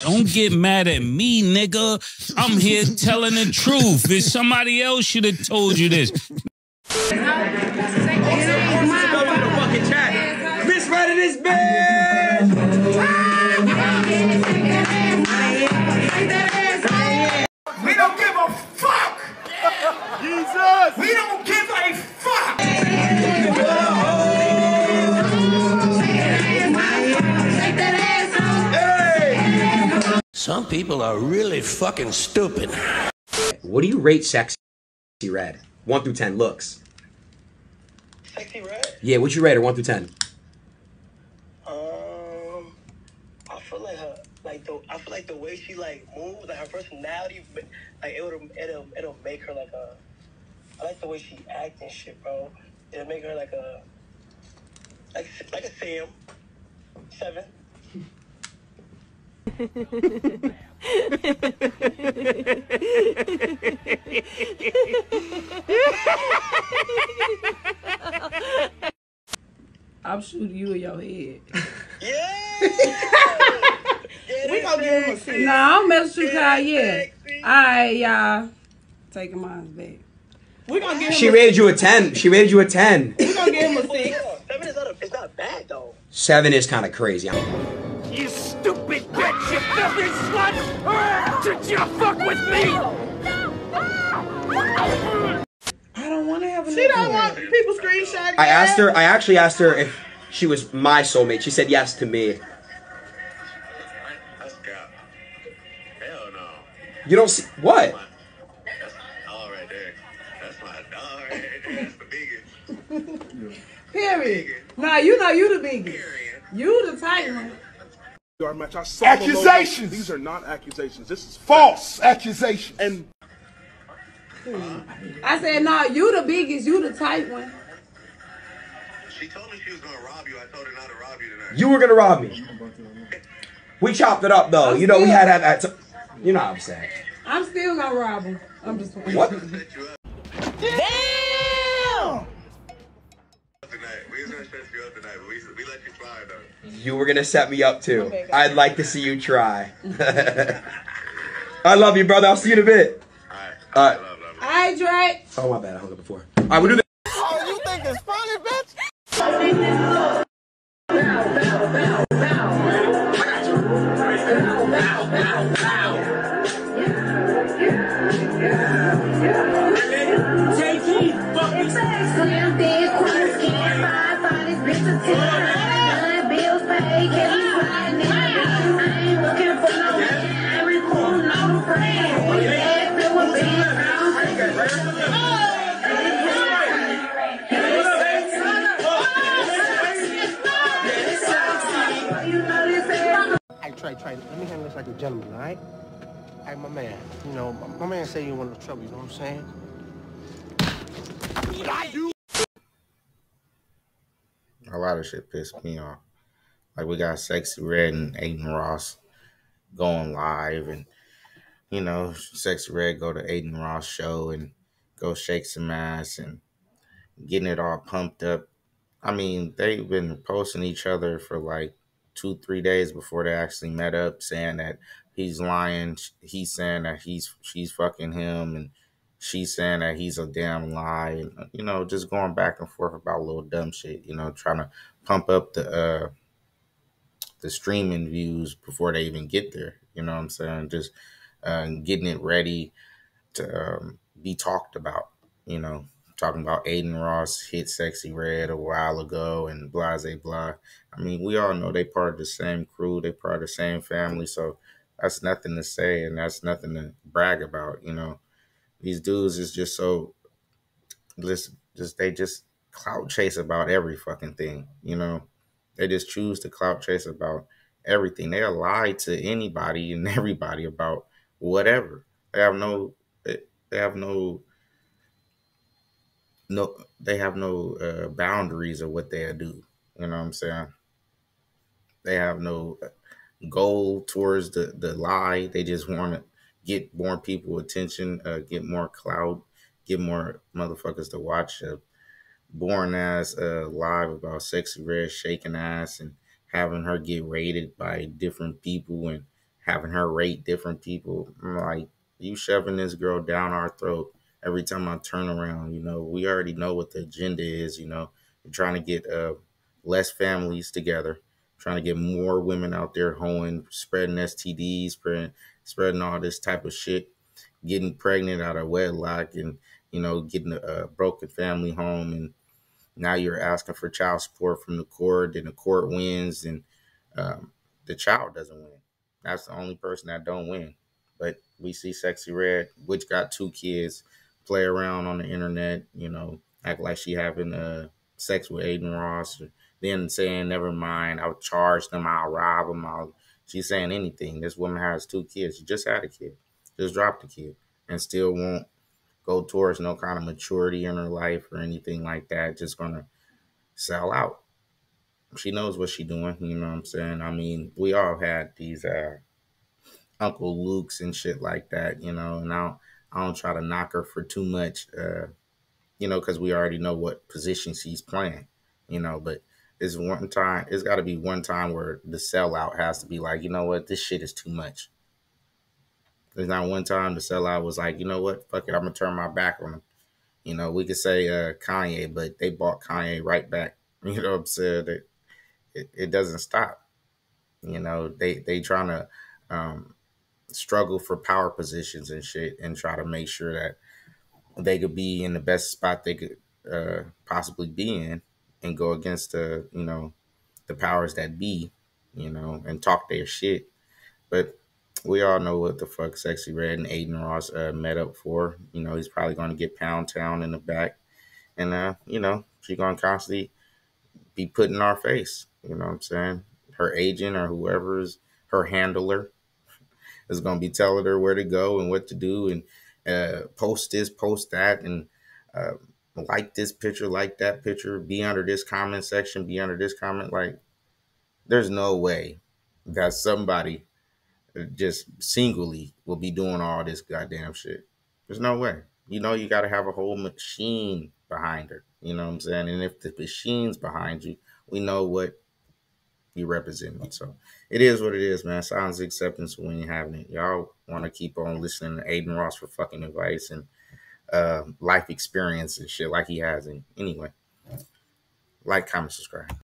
Don't get mad at me, nigga. I'm here telling the truth. If somebody else should have told you this. Misread this bitch. Ah! We Some people are really fucking stupid. What do you rate Sexyy Red? One through ten looks. Sexyy Red? Yeah, what you rate her? One through ten. Um, I feel like her, like the, I feel like the way she like moves, like her personality, like it'll, it'll, it'll make her like a. I like the way she acts and shit, bro. It'll make her like a, like, like a Sam, seven. I'm shooting you in your head. Yeah. we gonna give him a six. Nah, I don't mess with you, Kyle, yet. Alright, y'all. Taking mine back. We gonna give him. She a, rated you a ten. She rated you a ten. We gonna give him a six. Seven is not, a, it's not bad though. Seven is kind of crazy. You stupid bitch, you filthy slut! Did you fuck with me? I don't want to have a She don't want people screenshot. I asked her. I actually asked her if she was my soulmate. She said yes to me. That's cap. Hell no. You don't see what? That's my dog right there. That's my dog right there. That's the biggest. Period. Nah, you know you the biggest. You the tight one. Yard match. I saw the. Accusations. These are not accusations. This is False accusations. And I said, nah, you the biggest. You the tight one. She told me she was gonna rob you. I told her not to rob you tonight. You were gonna rob me. We chopped it up though. You know we had that. that t- you know what I'm saying. I'm still gonna rob him. I'm just. What? Set gonna set you up tonight, but we, we let you fly though. You were gonna set me up too. I'd like to see you try. I love you, brother. I'll see you in a bit. Alright. Alright. Alright, Drake. Oh my bad. I hung up before. All right, we do this. Oh, you think it's funny, bitch? Gentleman, all right? Hey, my man, you know, my, man say you want no trouble, you know what I'm saying? a lot of shit pissed me off. Like we got Sexyy Red and Adin Ross going live, and you know, Sexyy Red go to Adin Ross show and go shake some ass and getting it all pumped up. I mean, they've been posting each other for like two, three days before they actually met up, saying that he's lying. He's saying that he's she's fucking him, and she's saying that he's a damn lie, and you know, just going back and forth about little dumb shit. You know, trying to pump up the uh the streaming views before they even get there. You know what I'm saying? Just uh, getting it ready to um, be talked about. You know, talking about Adin Ross hit Sexyy Red a while ago and blah, blah, blah. I mean, we all know they part of the same crew, they part of the same family, so that's nothing to say and that's nothing to brag about. You know, these dudes is just so, just, just they just clout chase about every fucking thing. You know, they just choose to clout chase about everything. They'll lie to anybody and everybody about whatever. They have no, they they have no no they have no uh, boundaries of what they'll do. You know what I'm saying? They have no goal towards the the lie. They just want to get more people attention, uh, get more clout, get more motherfuckers to watch a boring ass uh, live about Sexyy Red shaking ass and having her get rated by different people and having her rate different people. I'm like, you shoving this girl down our throat every time I turn around. You know, we already know what the agenda is. You know, trying to get uh, less families together, trying to get more women out there hoeing, spreading STDs, spreading, spreading all this type of shit, getting pregnant out of wedlock, and you know, getting a, a broken family home, and now you're asking for child support from the court, and the court wins, and um, the child doesn't win. That's the only person that don't win. But we see Sexyy Red, which got two kids, play around on the internet, you know, act like she having uh, sex with Adin Ross, then saying, never mind, I'll charge them, I'll rob them. I'll... She's saying anything. This woman has two kids. She just had a kid, just dropped a kid, and still won't go towards no kind of maturity in her life or anything like that. Just gonna sell out. She knows what she's doing. You know what I'm saying? I mean, we all had these uh, Uncle Luke's and shit like that, you know, and I I don't try to knock her for too much, uh, you know, because we already know what position she's playing, you know, but it's one time, it's got to be one time where the sellout has to be like, you know what, this shit is too much. There's not one time the sellout was like, you know what, fuck it, I'm gonna turn my back on him. You know, we could say uh, Kanye, but they bought Kanye right back. You know what I'm saying? It, it, it doesn't stop. You know, they they trying to um, struggle for power positions and shit, and try to make sure that they could be in the best spot they could uh, possibly be in, and go against the you know the powers that be, you know, and talk their shit. But we all know what the fuck Sexyy Red and Adin Ross uh, met up for. You know, he's probably going to get Pound Town in the back, and uh, you know, she's going to constantly be put in our face. You know what I'm saying? Her agent or whoever's her handler is going to be telling her where to go and what to do and uh, post this, post that, and uh, like this picture, like that picture, be under this comment section, be under this comment. Like, there's no way that somebody just singly will be doing all this goddamn shit. There's no way. You know, you got to have a whole machine behind her. You know what I'm saying? And if the machine's behind you, we know what you represent. So it is what it is, man. Silence acceptance when you're having it. Y'all want to keep on listening to Adin Ross for fucking advice and uh, life experience and shit like he has. And anyway, like, comment, subscribe.